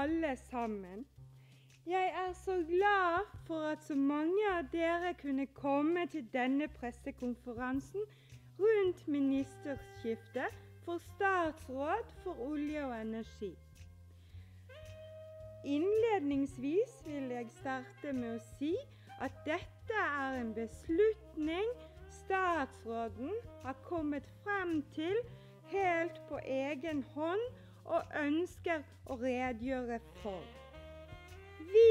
alle sammen. Jeg er så glad for at så mange av dere kunne komme til denne pressekonferansen rundt ministerskiftet for statsråd for olje og energi. Innledningsvis vil jeg starte med å si at dette er en beslutning statsråden har kommet frem til helt på egen hånd og ønsker å redegjøre for. Vi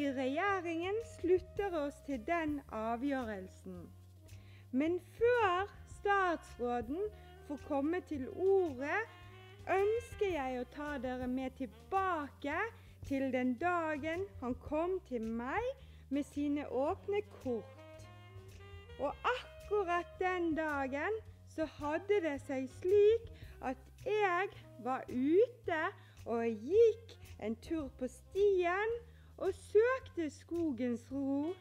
i regjeringen slutter oss til den avgjørelsen. Men før statsråden får komme til ordet, ønsker jeg å ta dere med tilbake til den dagen han kom til meg med sine åpne kort. Og akkurat den dagen så hadde det seg slik at jeg var ute og gikk en tur på stien og søkte skogens ro.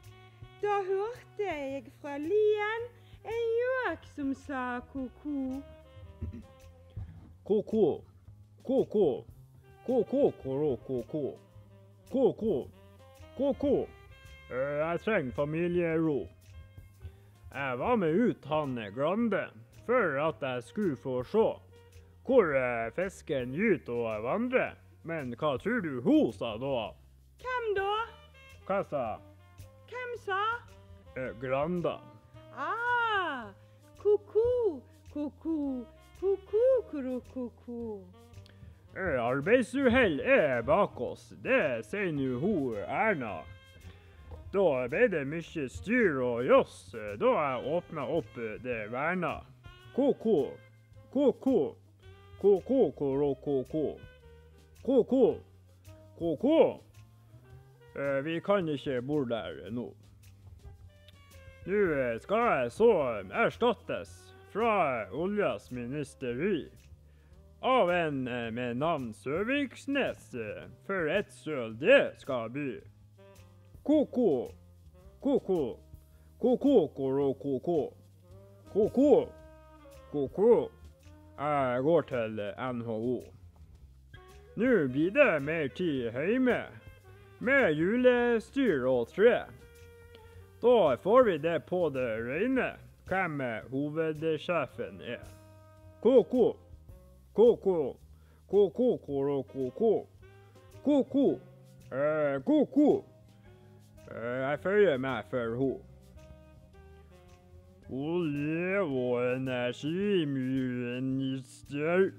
Da hørte jeg fra lien en gjøk som sa ko-ko. Ko-ko, ko-ko, ko-ko-ko-ko-ko. Ko-ko, ko-ko. Eh, Jeg trenger familiero. Jeg var med ut han Grande for at jeg skulle få se hvor eh, fisken gyter og vandrer. Men hva tror du hun sa da? Hvem da? Hva sa Hvem sa? eh, Granda? Ah, ko-ko, ko-ko, ko-ko-ko-ko-ko. Eh, Arbeidsuhell er bak oss, det sier nå hun Erna. Da ble det mye styr og joss da jeg åpna opp det verna. Ko-ko, ko-ko, ko-ko-ko-ko-ko. Ko-ko, ko-ko. Eh, Vi kan ikke bo der nå. Nå eh, skal jeg så erstattes fra oljas ministeri av en eh, med navn Søviksnes, eh, for et søl det skal by. Ko-ko, ko-ko, ko-ko-ko-ro-ko-ko. Ko-ko, ko-ko. Jeg går til NHO. Nå blir det mer tid hjemme, med julestyr og tre. Da får vi det på det rene hvem hovedsjefen er. Ko-ko. Ko-ko. Ko-ko-ko-ro-ko-ko. Ko-ko. Eh, Ko-ko. Eh, Jeg føyer meg for Oh là, on a un ashimi, on.